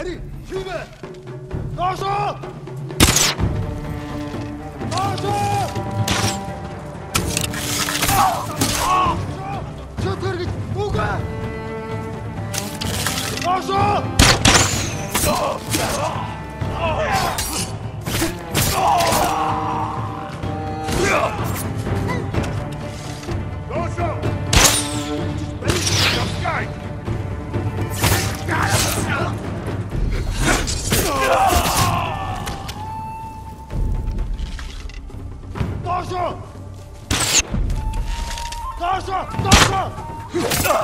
Ready? Schiebe! Tasche! Tasche! Çıtır git! Buga! Tasche! Dorsal! Dorsal! Dorsal!